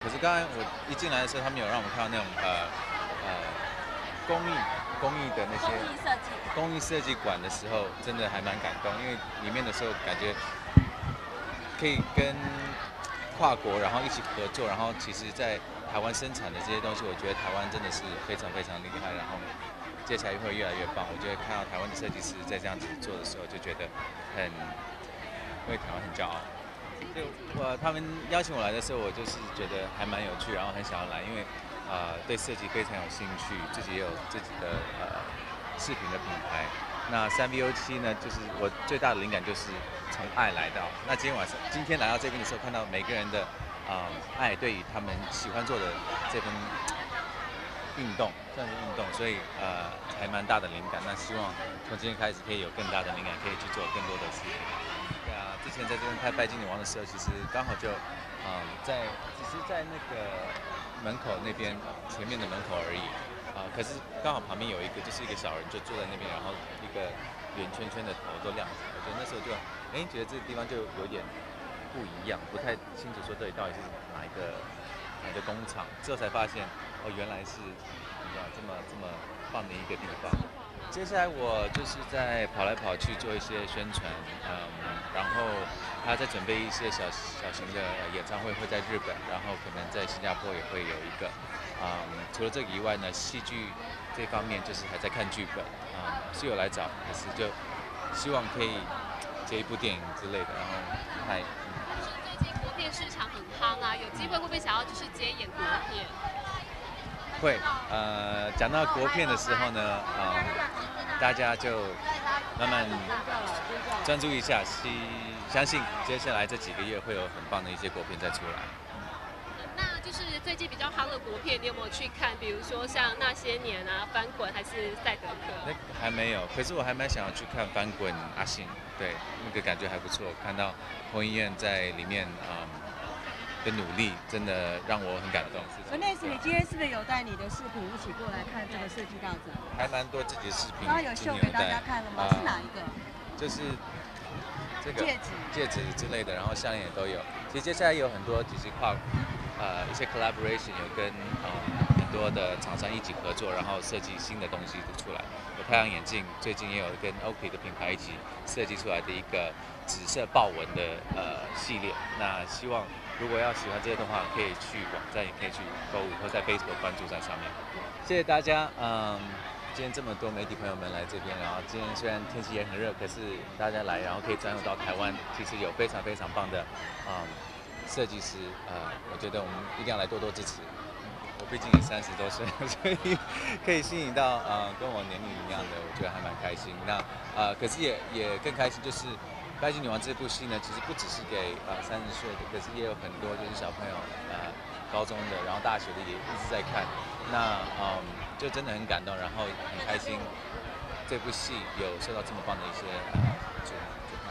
可是刚才我一进来的时候，他们有让我们看到那种呃呃工艺工艺的那些工艺设计，工艺设计馆的时候，真的还蛮感动，因为里面的时候感觉可以跟跨国然后一起合作，然后其实在台湾生产的这些东西，我觉得台湾真的是非常非常厉害，然后接下来会越来越棒。我觉得看到台湾的设计师在这样子做的时候，就觉得很为台湾很骄傲。就我他们邀请我来的时候，我就是觉得还蛮有趣，然后很想要来，因为呃对设计非常有兴趣，自己也有自己的呃饰品的品牌。那三 V O 七呢，就是我最大的灵感就是从爱来到。那今天晚上今天来到这边的时候，看到每个人的啊、爱对于他们喜欢做的这份运动，算是运动，所以呃还蛮大的灵感。那希望从今天开始可以有更大的灵感，可以去做更多的事情。对啊，之前在这边拍《拜金女王》的时候，其实刚好就嗯在只是在那个门口那边前面的门口而已。啊、可是刚好旁边有一个，就是一个小人就坐在那边，然后一个圆圈圈的头都亮着。我觉得那时候就，哎，觉得这个地方就有点不一样，不太清楚说这里到底是哪一个哪一个工厂。之后才发现，哦，原来是你知道这么这么棒的一个地方。接下来我就是在跑来跑去做一些宣传，嗯，然后他在准备一些小小型的演唱会，会在日本，然后可能在新加坡也会有一个。嗯，除了这个以外呢，戏剧这方面就是还在看剧本，啊、是有来找，还是就希望可以接一部电影之类的，然后拍。最近国片市场很夯啊，有机会会不会想要就是接演国片？会，呃，讲到国片的时候呢，呃，大家就慢慢专注一下，希相信接下来这几个月会有很棒的一些国片再出来。那就是最近比较夯的国片，你有没有去看？比如说像那些年啊、翻滚还是赛德克那克？还没有，可是我还蛮想要去看《翻滚阿信》，对，那个感觉还不错。看到彭于晏在里面，嗯，的努力，真的让我很感动。文内斯，你今天是不是有带你的饰品一起过来看这个设计大展？还蛮多自己的视频，刚刚有秀给大家看了吗？是哪一个？就是这个戒指戒指之类的，然后项链也都有。其实接下来有很多其实跨呃一些 collaboration 有跟呃很多的厂商一起合作，然后设计新的东西出来。有太阳眼镜，最近也有跟 Oakley 的品牌一起设计出来的一个紫色豹纹的呃系列。那希望如果要喜欢这些的话，可以去网站，也可以去购物，或在 Facebook 关注在上面。谢谢大家，嗯。今天这么多媒体朋友们来这边，然后今天虽然天气也很热，可是大家来，然后可以转入到台湾，其实有非常非常棒的，嗯，设计师，呃，我觉得我们一定要来多多支持。我毕竟也三十多岁，所以 可以吸引到呃跟我年龄一样的，我觉得还蛮开心。那呃，可是也也更开心，就是《拜金女王》这部戏呢，其实不只是给呃三十岁的，可是也有很多就是小朋友，呃，高中的，然后大学的也一直在看。那嗯，就真的很感动，然后很开心，这部戏有受到这么棒的一些。呃祝福